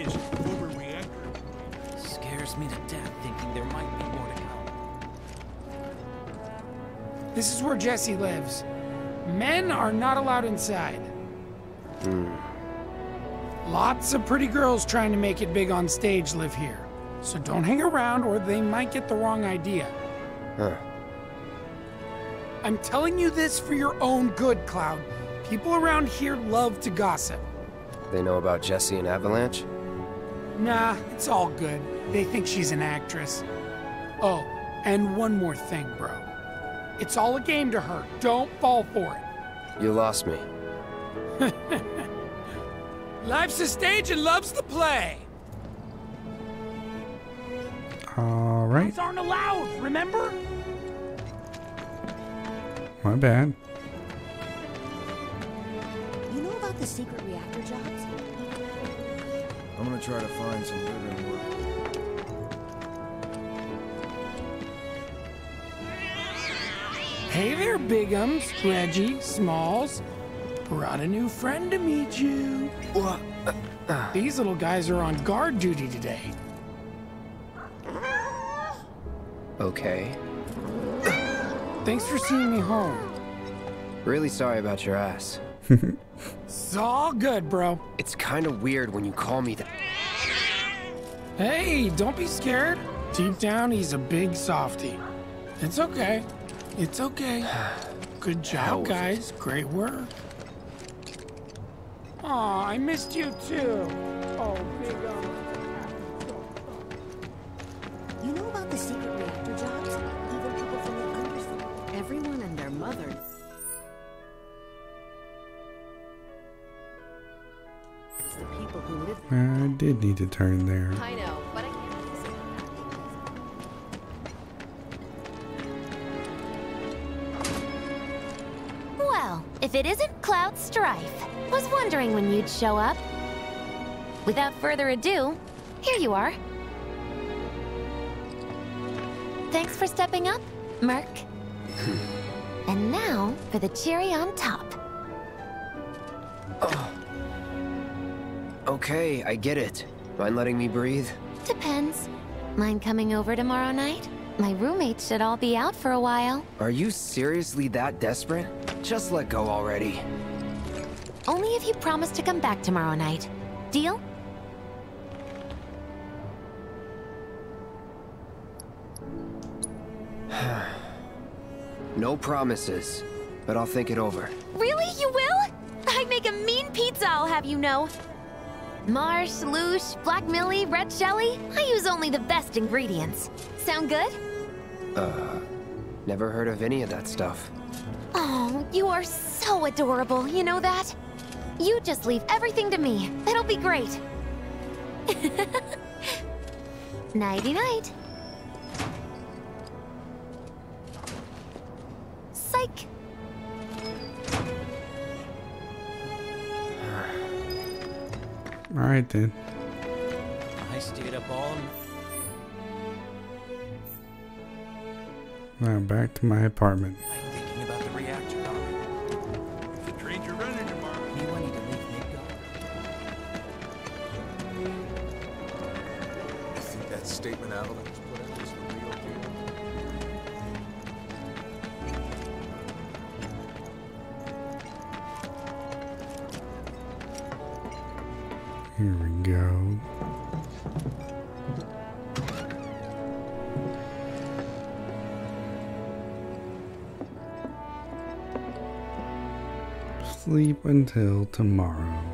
is overreactor. Scares me to death thinking there might be more to come. This is where Jessie lives. Men are not allowed inside. Hmm. Lots of pretty girls trying to make it big on stage live here. So don't hang around or they might get the wrong idea. Huh. I'm telling you this for your own good, Cloud. People around here love to gossip. They know about Jessie and Avalanche? Nah, it's all good. They think she's an actress. Oh, and one more thing, bro. It's all a game to her. Don't fall for it. You lost me. Life's a stage and love's the play. All right. These aren't allowed, remember? My bad. You know about the secret reactor jobs? I'm gonna try to find some live-in work. Hey there, Bigums, Reggie, Smalls. Brought a new friend to meet you. What? These little guys are on guard duty today. Okay. Thanks for seeing me home. Really sorry about your ass. It's all good, bro. It's kind of weird when you call me that. Hey, don't be scared. Deep down, he's a big softy. It's okay. It's okay. Good job, with it. guys. Great work. Aw, I missed you too. Oh, big um. You know about the secret reactor jobs? Even people from the underworld. Everyone and their mother. People who live I did need to turn there. I know, but I can't. Well, if it isn't Cloud Strife. Was wondering when you'd show up. Without further ado, here you are. Thanks for stepping up, Merc. and now for the cherry on top. Oh. Okay, I get it. Mind letting me breathe? Depends. Mind coming over tomorrow night? My roommates should all be out for a while. Are you seriously that desperate? Just let go already. Only if you promise to come back tomorrow night. Deal? No promises, but I'll think it over. Really? You will? I'd make a mean pizza, I'll have you know. Marsh, Loosh, Black Millie, Red Shelly. I use only the best ingredients. Sound good? Uh, never heard of any of that stuff. Oh, you are so adorable, you know that? You just leave everything to me. It'll be great. Nighty-night. Psych. All right then. I stayed up all night. Now back to my apartment. Here we go. Sleep until tomorrow.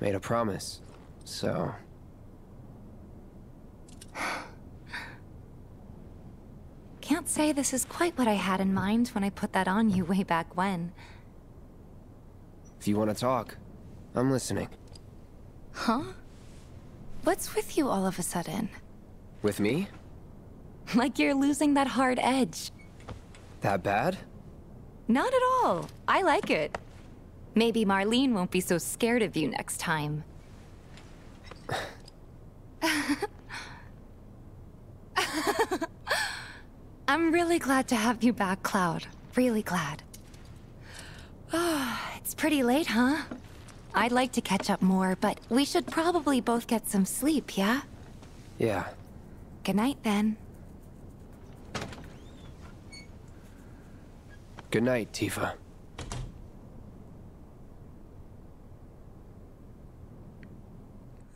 Made a promise. So, Can't say this is quite what I had in mind when I put that on you way back when. if you want to talk, I'm listening. Huh? What's with you all of a sudden? With me? Like you're losing that hard edge. That bad? Not at all. I like it. Maybe Marlene won't be so scared of you next time. I'm really glad to have you back, Cloud. Really glad. Ah, it's pretty late, huh? I'd like to catch up more, but we should probably both get some sleep, yeah? Yeah. Good night, then. Good night, Tifa.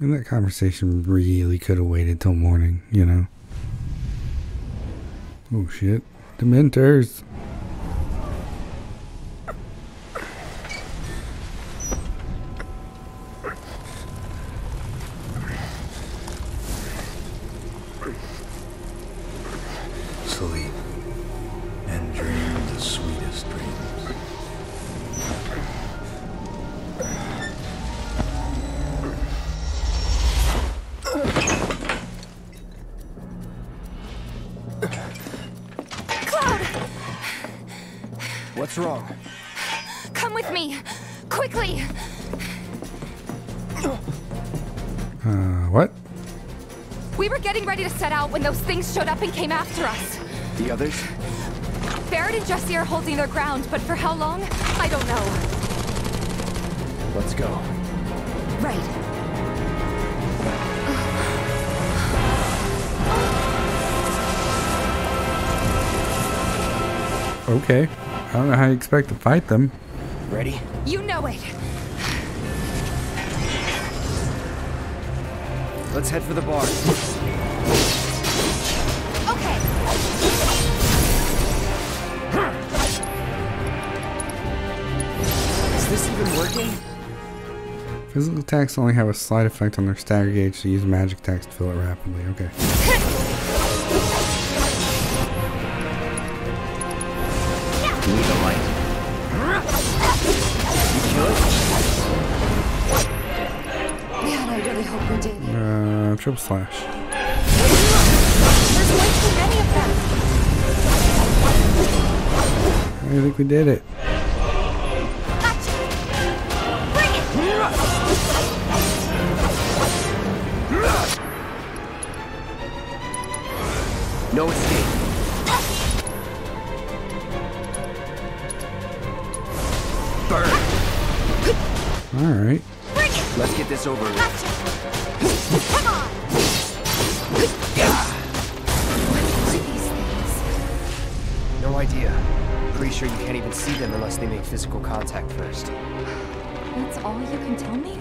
And that conversation really could have waited till morning, you know? Oh shit. Dementors. What? We were getting ready to set out when those things showed up and came after us. The others? Barret and Jessie are holding their ground, but for how long? I don't know. Let's go. Right. Okay. I don't know how you expect to fight them. Ready? You know it. Let's head for the bar. Okay. Is this even working? Physical attacks only have a slight effect on their stagger gauge, so use magic attacks to fill it rapidly. Okay. Triple slash. There's way too many of them. I think we did it. Gotcha. It. No escape. Burn. Alright. Bring it. Let's get this over with. Gotcha. Sure you can't even see them unless they make physical contact first. That's all you can tell me?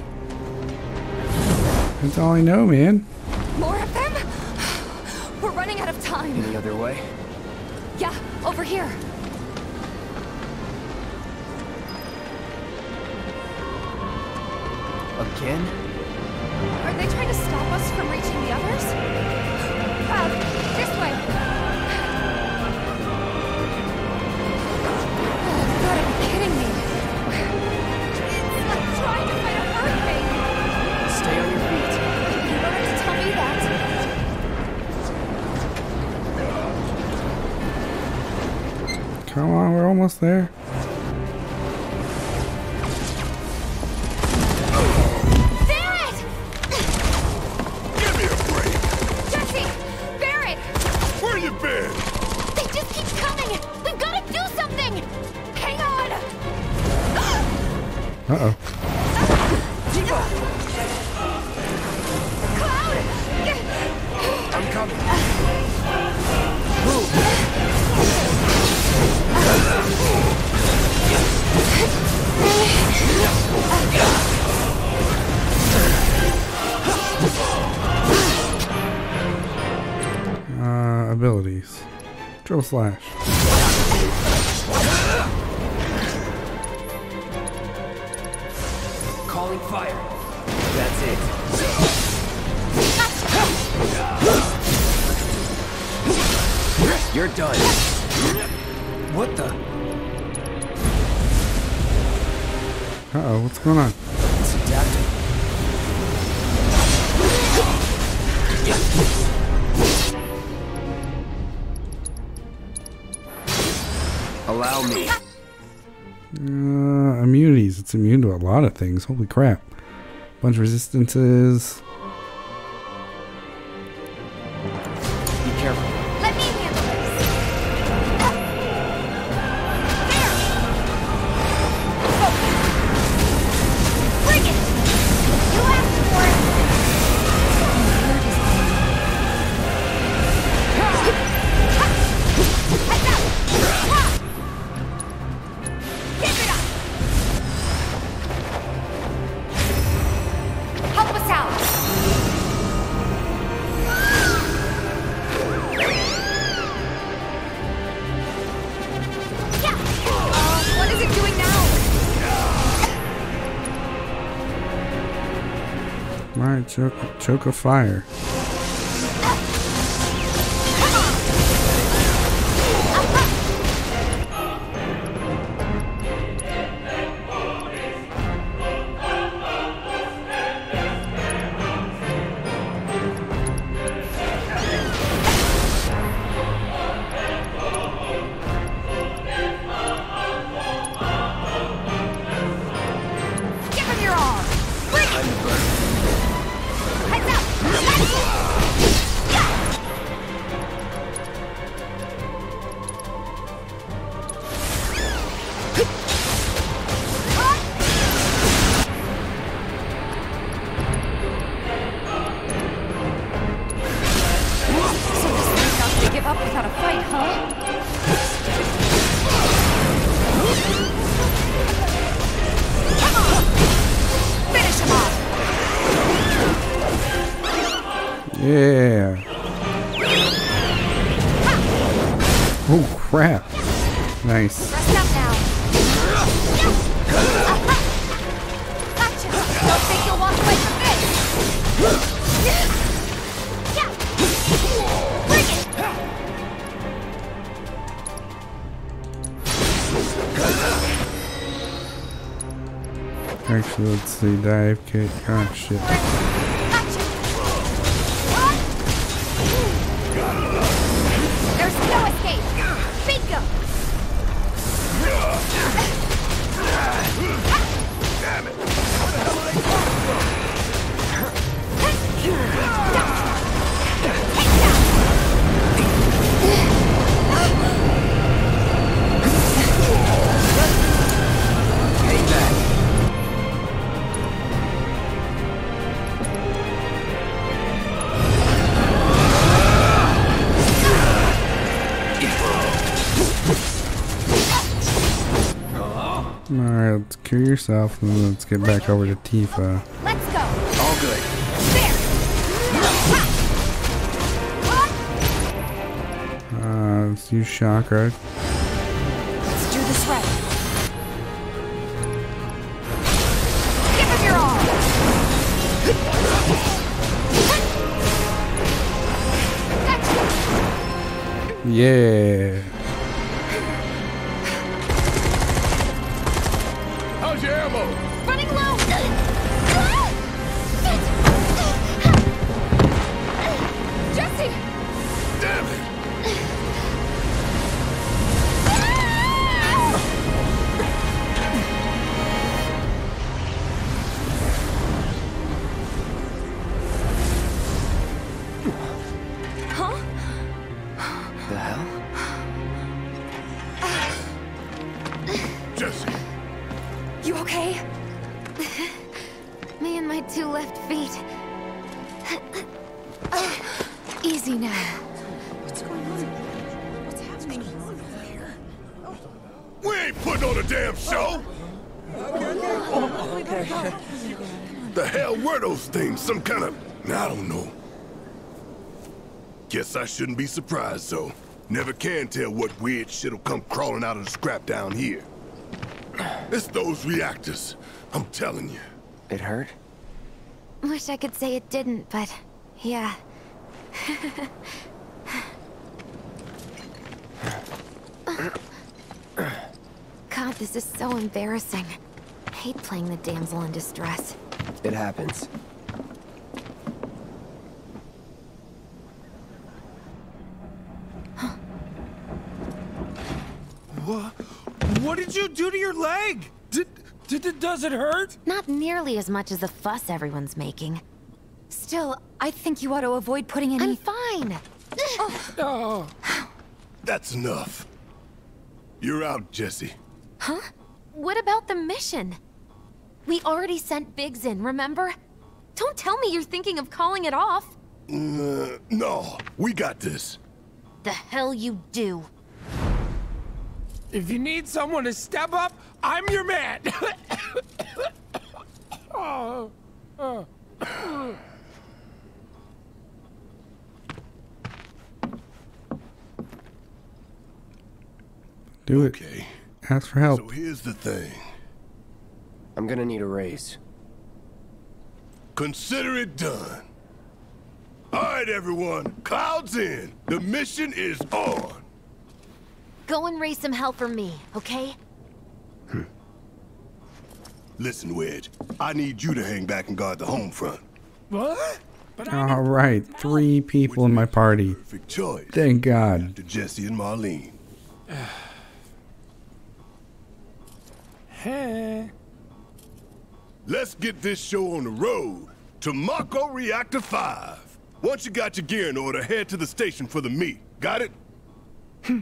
That's all I know, man. More of them? We're running out of time. Any other way? Yeah, over here. Again? Are they trying to stop us from reaching the others? Almost there. Shadow Slash. Calling fire. That's it. You're done. What the? Uh-oh, what's going on? It's adapting. Allow me. Uh, immunities. It's immune to a lot of things. Holy crap. Bunch of resistances. Alright, choke, choke of fire. Yeah. crap! Nice. Actually, let's see. Divekick. Oh ah, shit. Cure yourself and then let's get back over to Tifa. Let's go. All good. There. Uh, let's use chakra. Let's do this right. Give him your arm. Gotcha. Yeah. Putting on a damn show! The hell were those things? Some kind of... I don't know. Guess I shouldn't be surprised, though. Never can tell what weird shit'll come crawling out of the scrap down here. It's those reactors. I'm telling you. It hurt? Wish I could say it didn't, but yeah. this is so embarrassing. I hate playing the damsel in distress. It happens. What? What did you do to your leg? Did, did, did does it hurt? Not nearly as much as the fuss everyone's making. Still, I think you ought to avoid putting any. I'm fine. Oh, oh. That's enough. You're out, Jessie. Huh? What about the mission? We already sent Biggs in, remember? Don't tell me you're thinking of calling it off. Uh, no, we got this. The hell you do. if you need someone to step up, I'm your man. oh, oh. Do it. Okay, Ask for help. so here's the thing. I'm gonna need a raise. Consider it done. All right, everyone, clouds in. The mission is on. Go and raise some hell for me, okay? Hmm. Listen, Wedge, I need you to hang back and guard the home front. What? But All right, three people in my party. Perfect choice. Thank God. To Jessie and Marlene. Let's get this show on the road to Mako Reactor 5. Once you got your gear in order, head to the station for the meet. Got it? Hmm.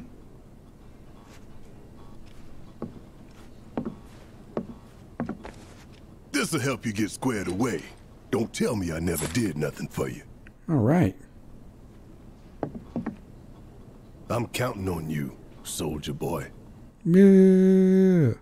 This'll help you get squared away. Don't tell me I never did nothing for you. All right. I'm counting on you, soldier boy. Yeah.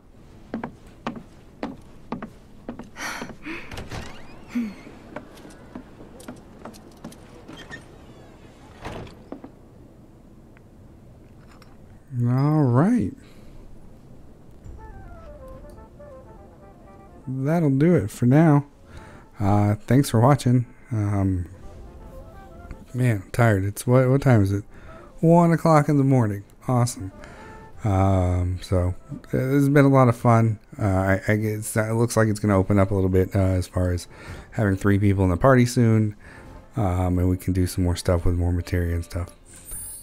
All right. That'll do it for now. Uh, thanks for watching. Um, man, I'm tired. It's what? What time is it? One o'clock in the morning. Awesome. Um, so uh, has been a lot of fun. Uh, I, I guess it looks like it's going to open up a little bit uh, as far as having three people in the party soon, um, and we can do some more stuff with more material and stuff.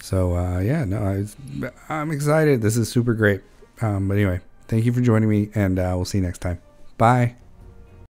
So uh, yeah, no, I, I'm excited. This is super great. Um, but anyway, thank you for joining me, and uh, we'll see you next time. Bye.